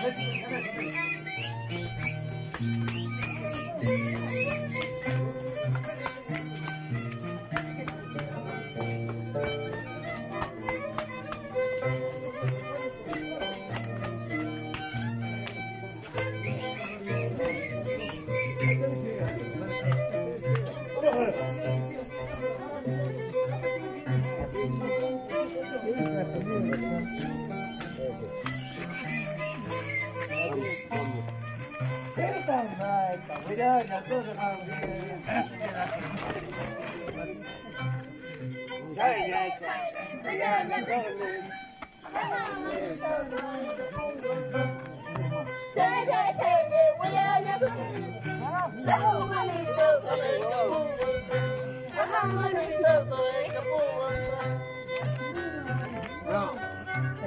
Спасибо.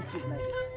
Thank you.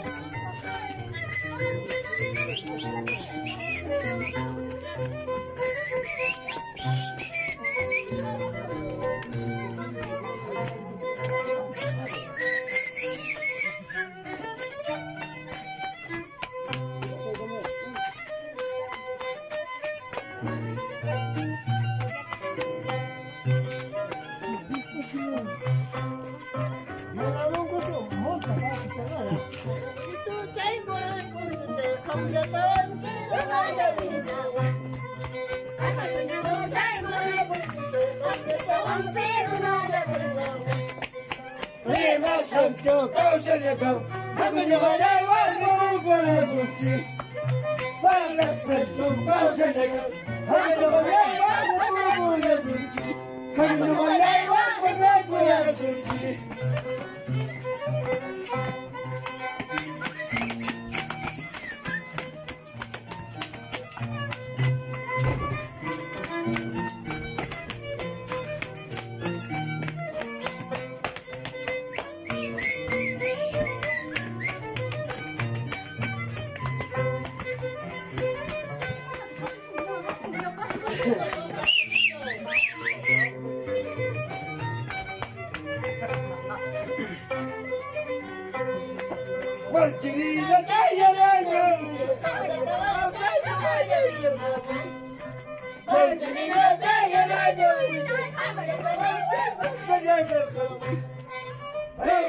человеком, как у него я его не могу разлучить. Павел Сальдун, Павел Сальдун,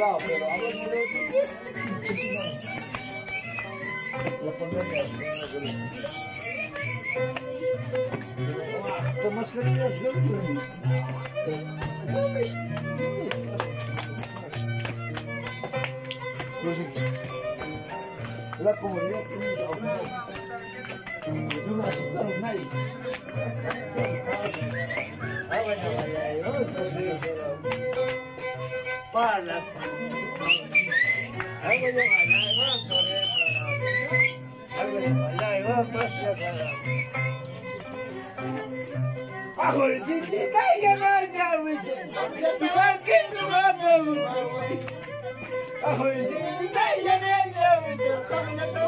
lado, pero a ver, La pandemia. La comunidad no me aceptaron nadie. Ah, bueno, para. Algo no, por eso. Algo yo ganar, no, pues yo ganar. Ajo, si te caiga, no, ya, güey. Ya te vas, que no va, güey. Ajo, si te caiga, no, ya, güey. Ya te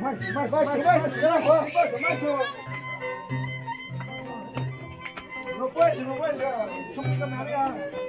Mais, mais, mais, mais, mais, mais, mais, mais. Não pode, não pode, só precisa me arrear.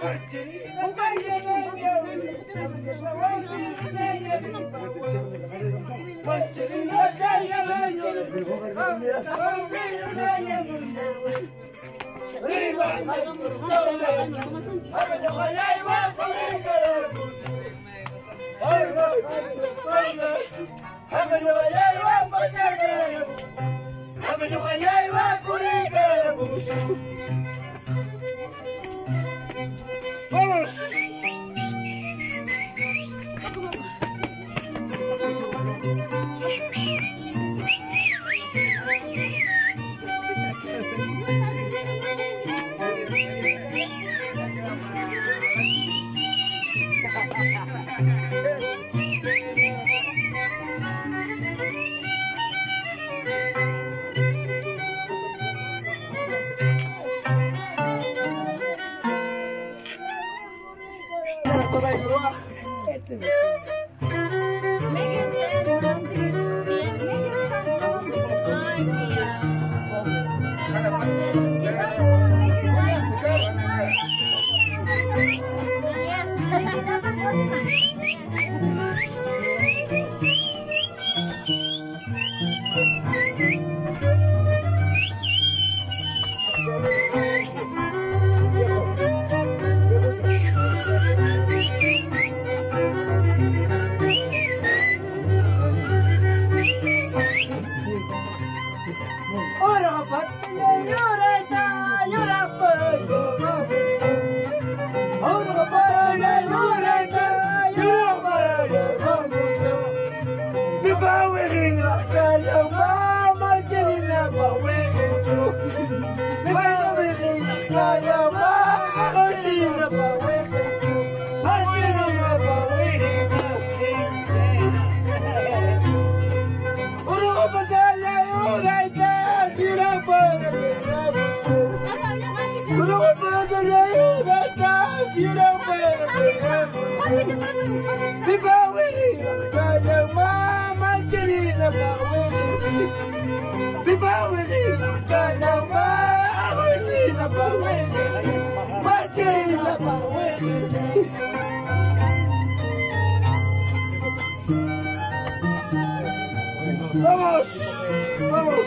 I'm gonna go ¡Vamos! ¡Vamos!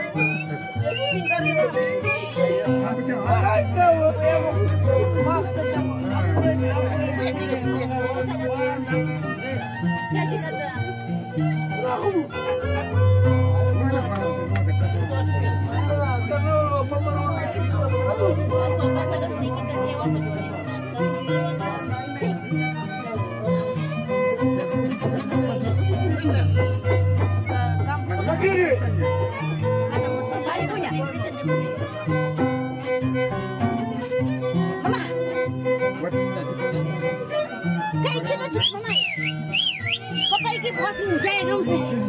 是你家的东西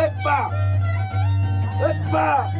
Epa! Epa!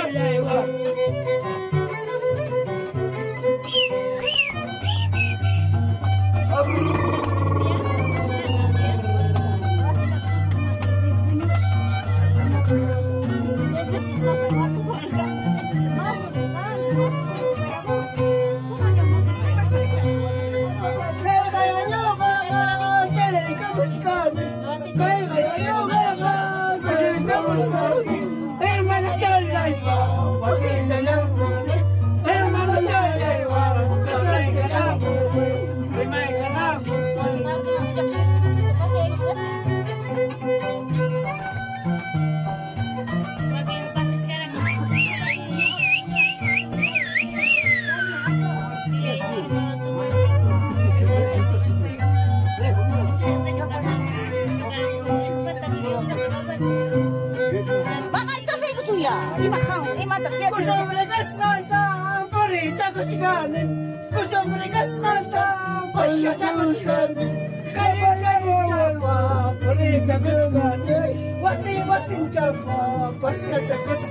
Questa è una castrata, porrita così carne. Questa è una castrata, pasciata così carne. Carina nuova, porrita così carne. Questa è una castrata, pasciata così carne.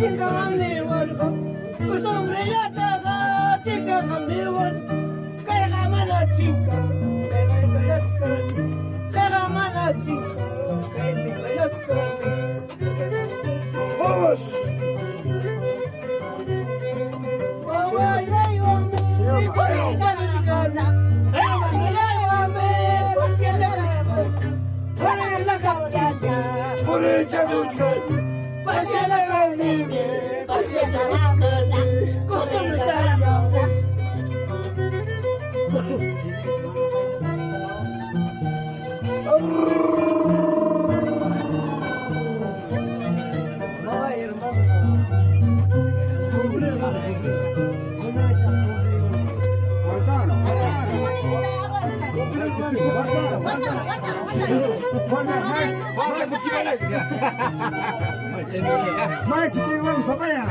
chica gambiwan Pues hombre ya te va chica gambiwan Carga mala chica. Merech itu yang paling papa-nya.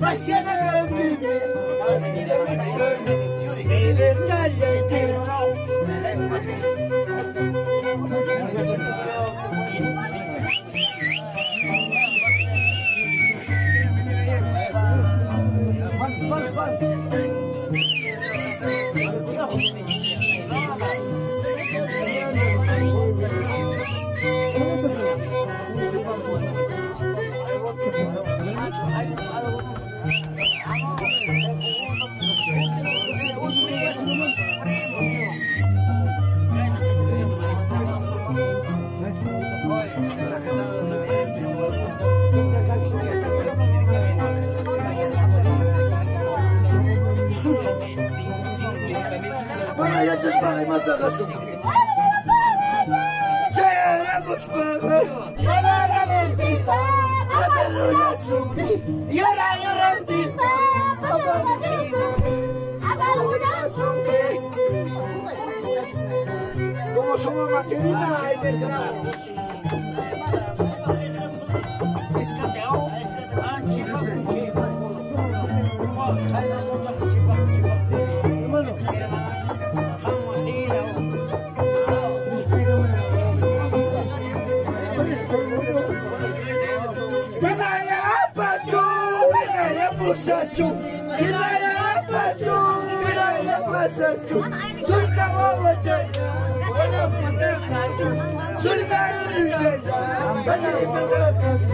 Mas chega! 올라갔어. Paşaçuk Hilaya Paşaçuk Hilaya Paşaçuk Sulka olacak. Bana fıtık açık Sulka yürüyecek Bana fıtık açık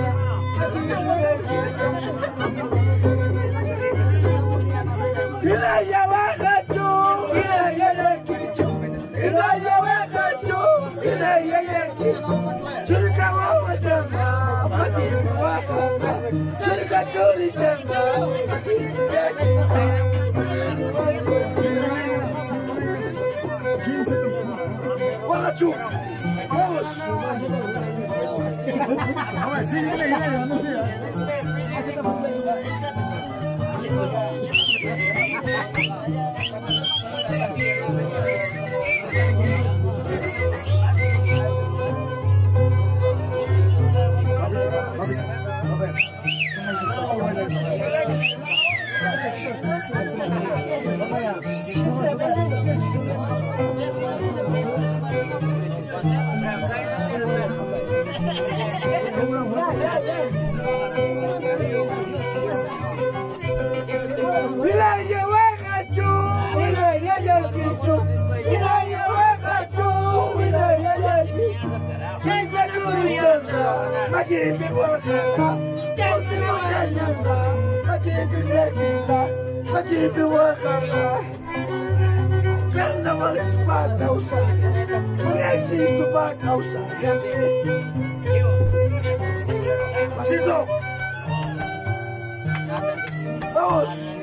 Tabii bana gelecek Tuli jama. Madimu Wakatu. Vamos. Wilaya Vamos.